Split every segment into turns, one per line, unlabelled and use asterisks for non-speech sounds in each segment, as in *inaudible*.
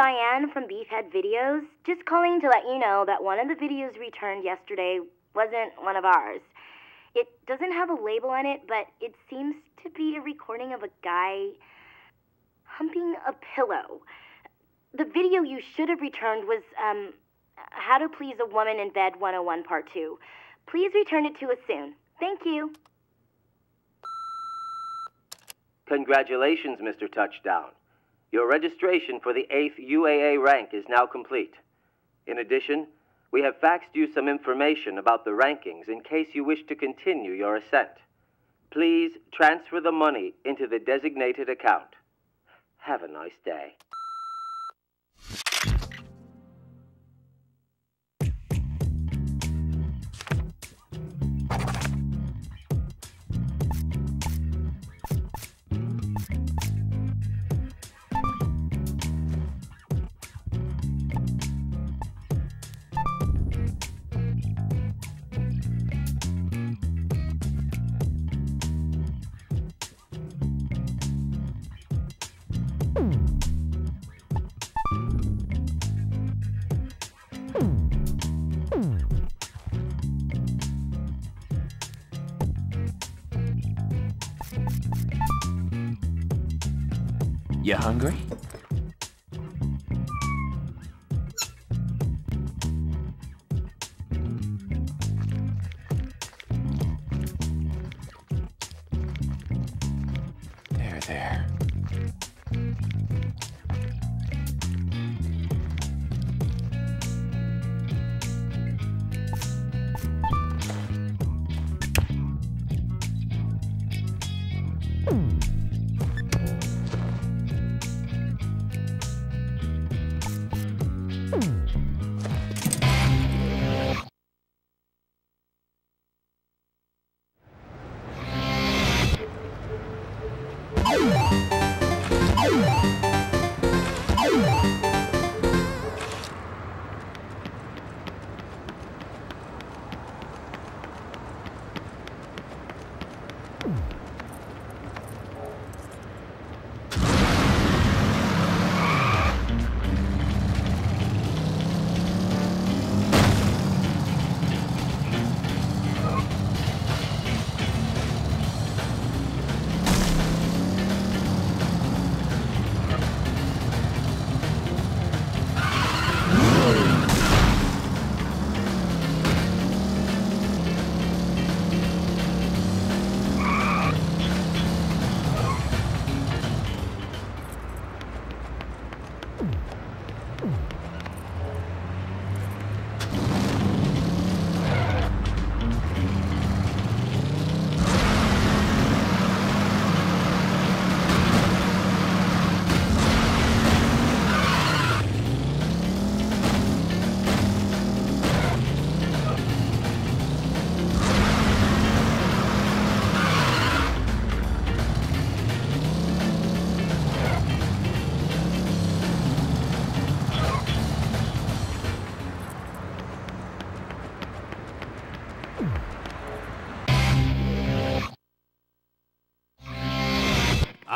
Diane from Beefhead Videos. Just calling to let you know that one of the videos returned yesterday wasn't one of ours. It doesn't have a label on it, but it seems to be a recording of a guy humping a pillow. The video you should have returned was um, How to Please a Woman in Bed 101 Part 2. Please return it to us soon. Thank you.
Congratulations, Mr. Touchdown. Your registration for the 8th UAA rank is now complete. In addition, we have faxed you some information about the rankings in case you wish to continue your ascent. Please transfer the money into the designated account. Have a nice day.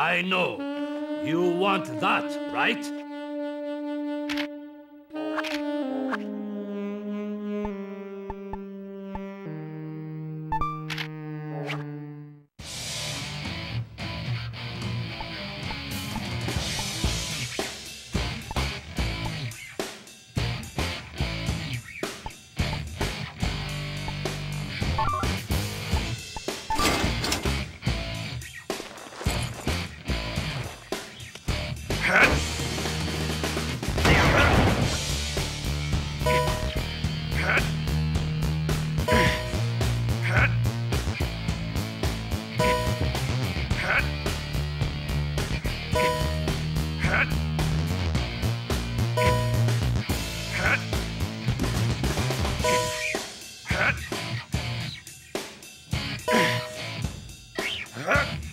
I know. You want that, right? Huh?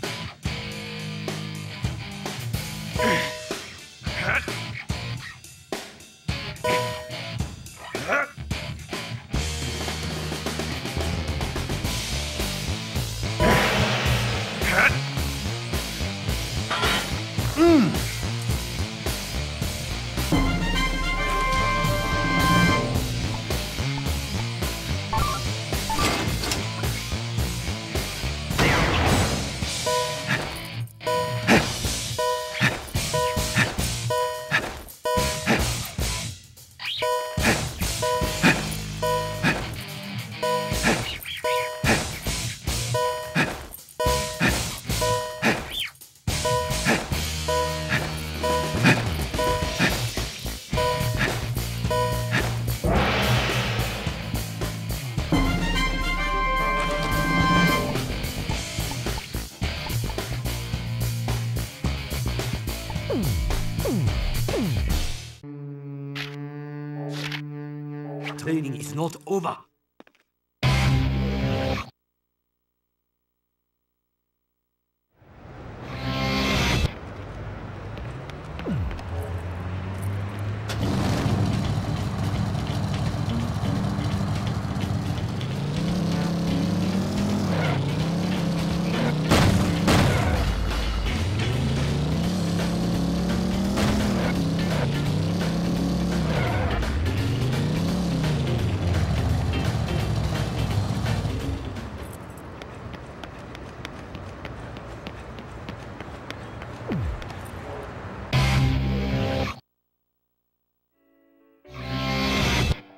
Training is not over.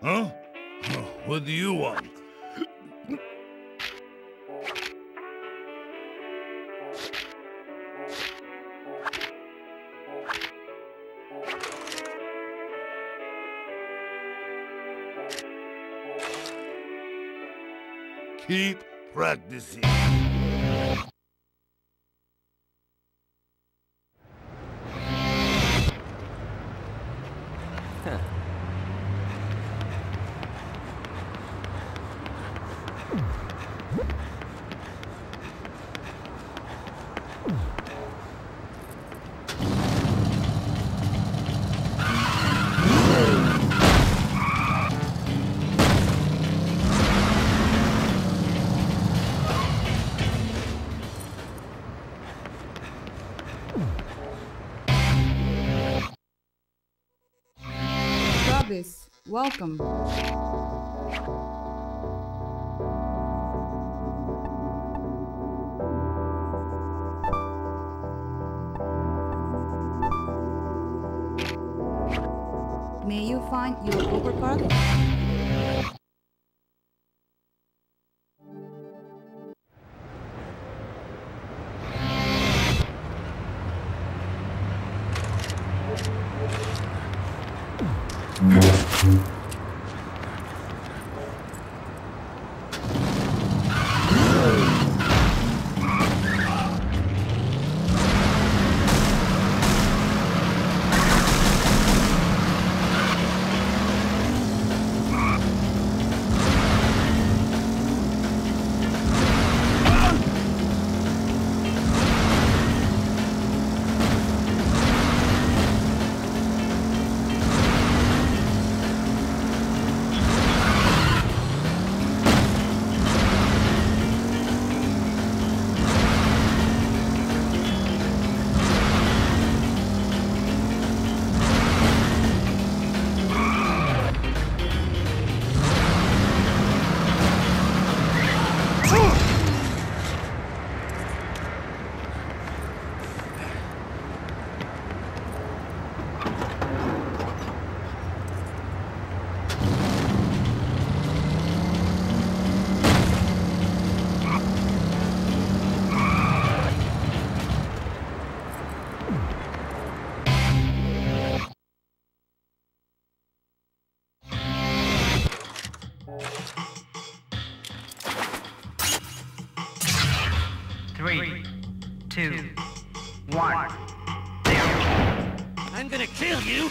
Huh? What do you want? Keep practicing.
Travis, welcome. May you find your overcard?
I'm gonna kill you!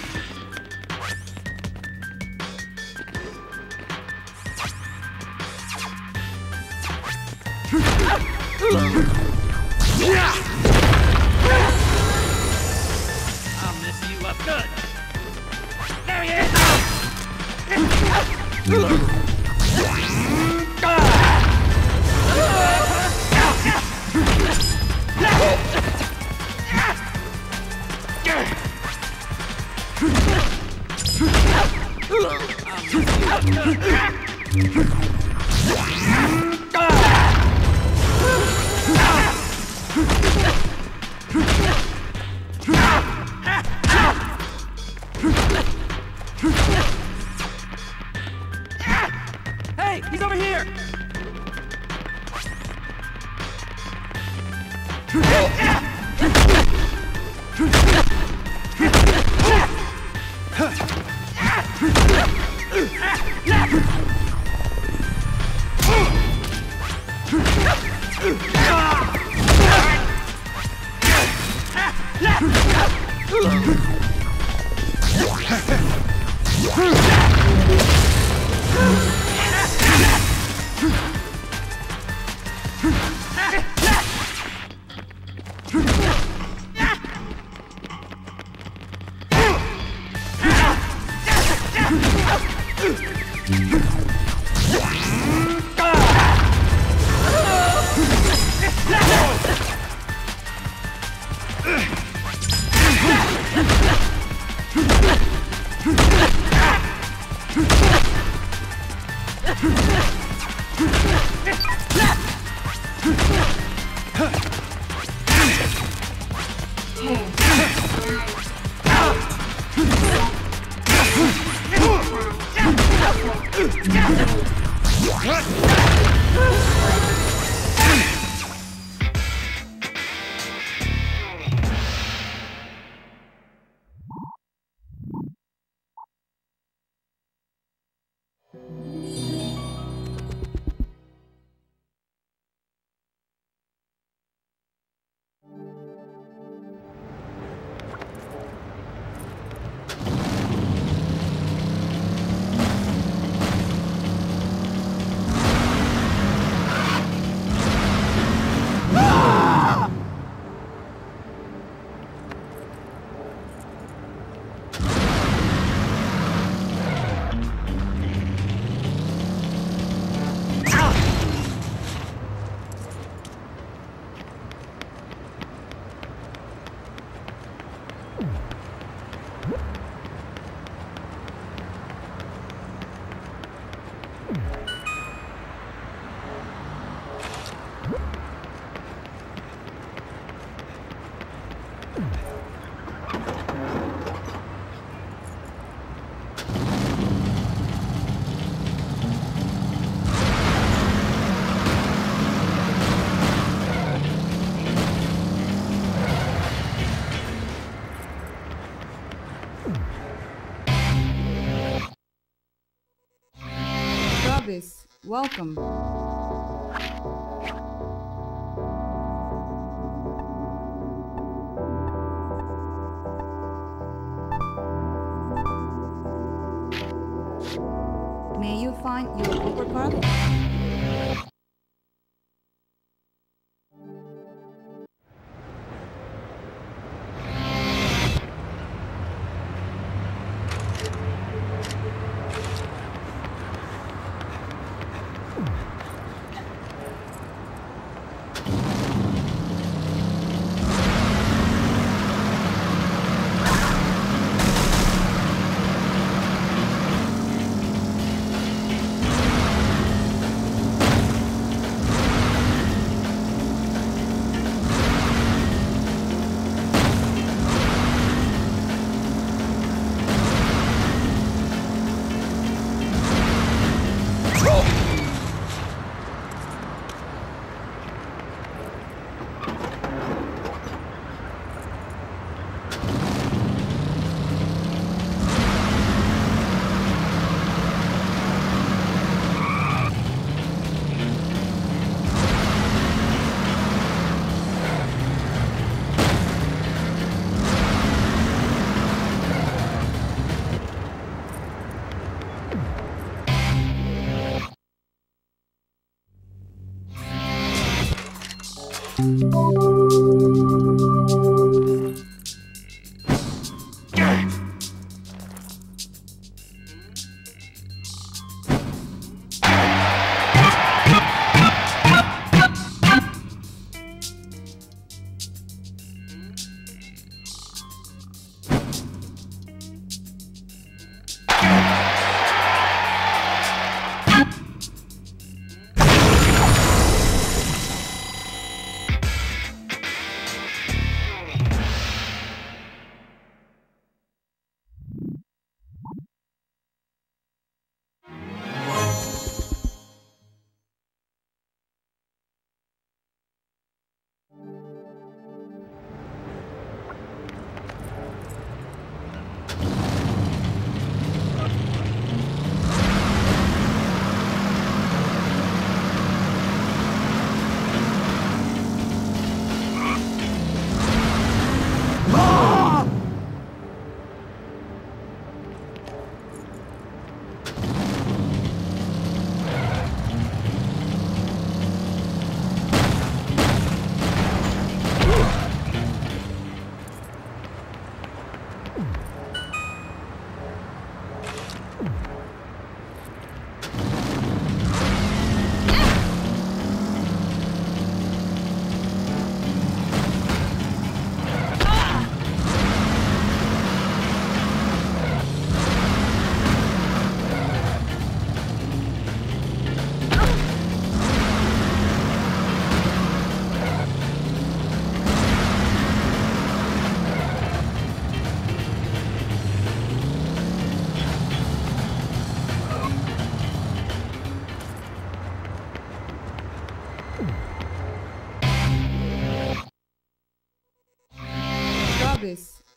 I'll you up good! There he is! Hey, he's over here! *laughs*
Travis, *laughs* welcome.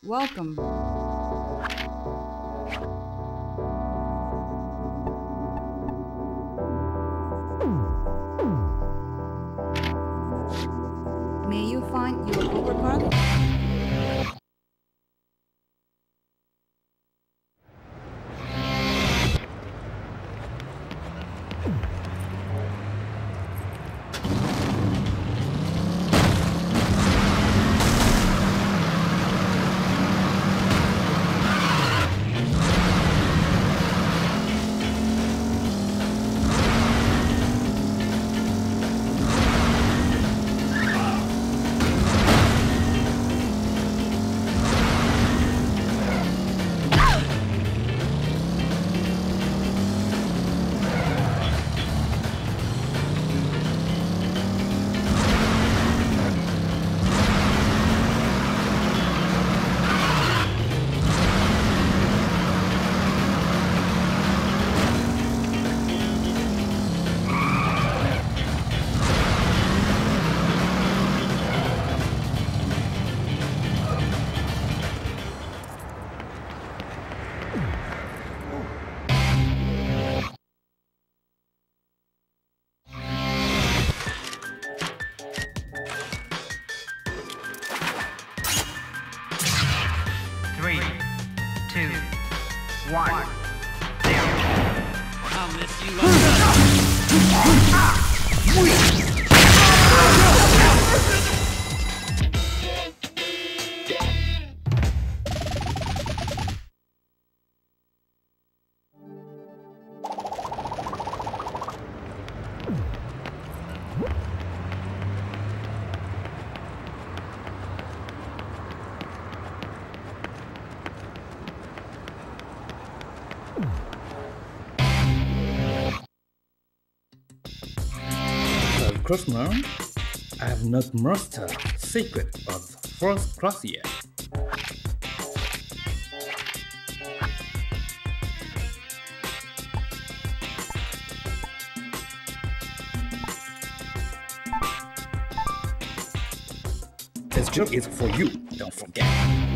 Welcome.
One.
I'll miss you
ma'am. I have not mastered secret of first class yet. This job is for you, don't forget.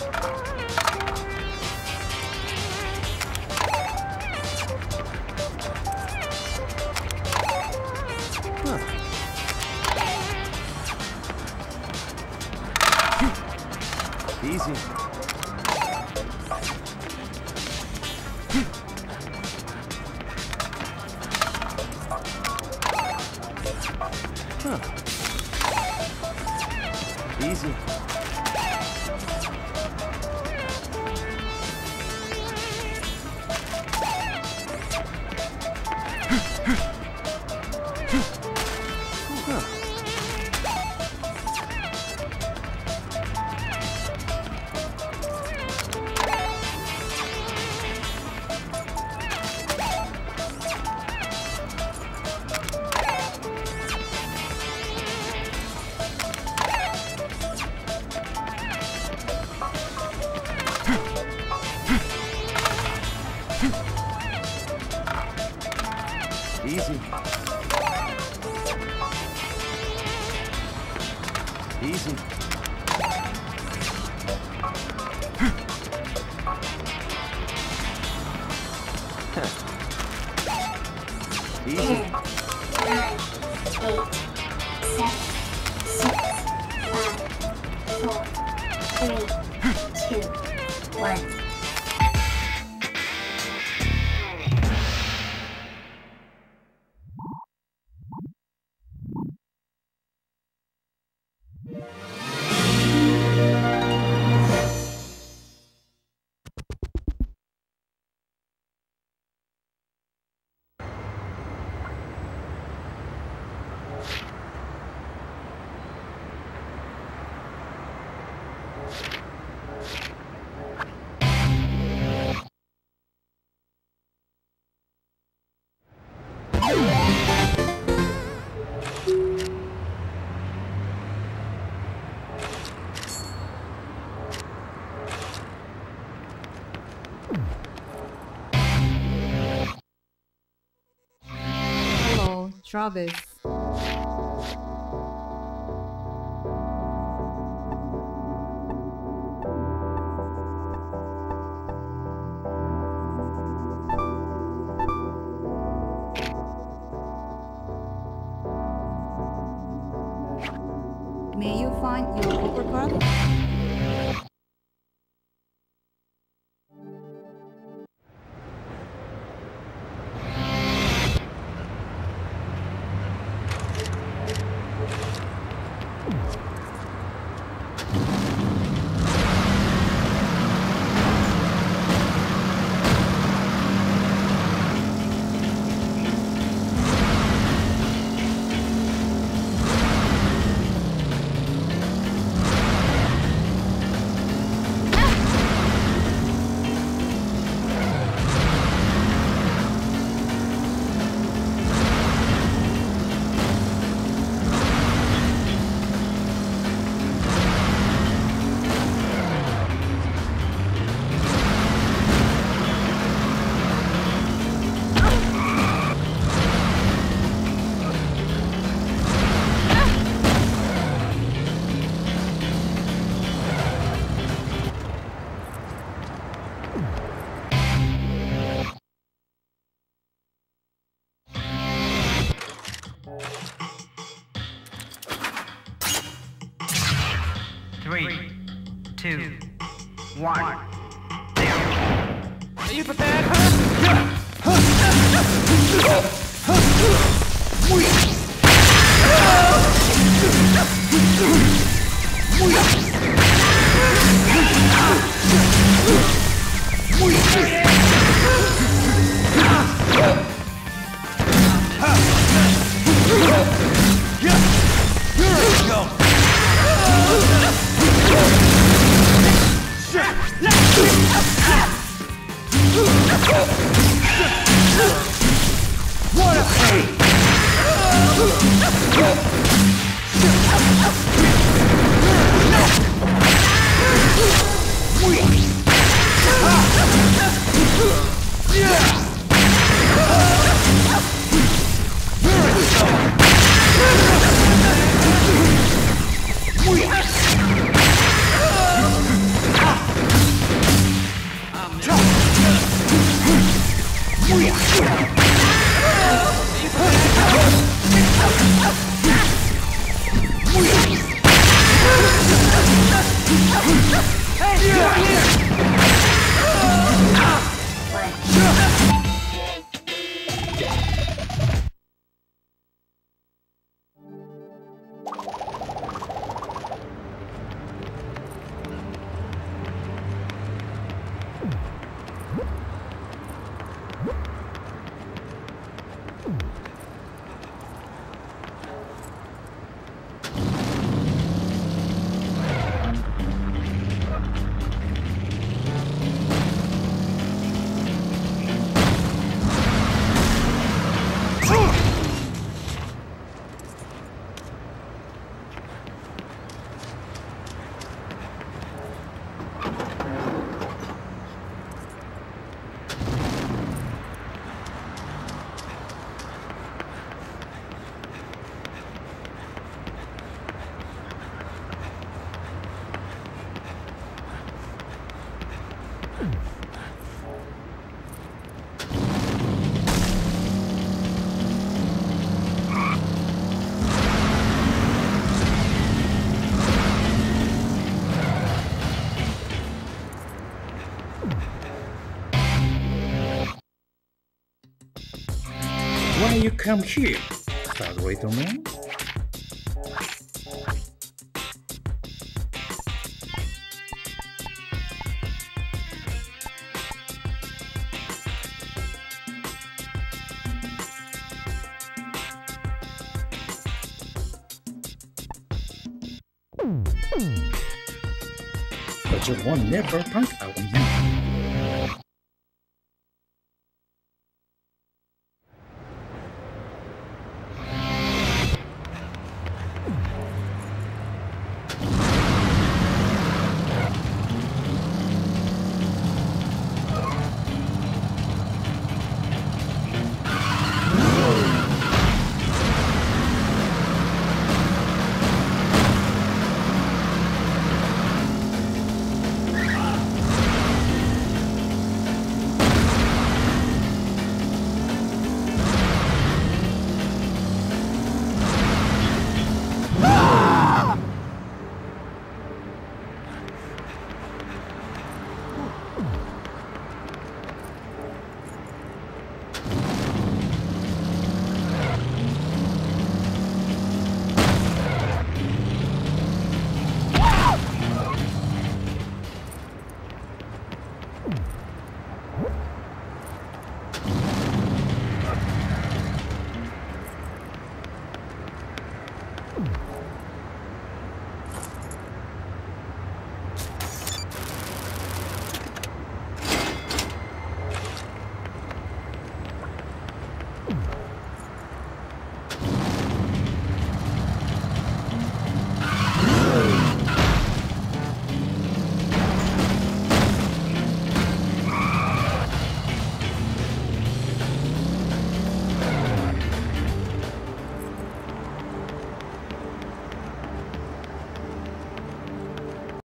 Travis.
Three, two, one.
Are you prepared, huh?
Whoa!
Come here, Accelerator Man. But you will never punk on you.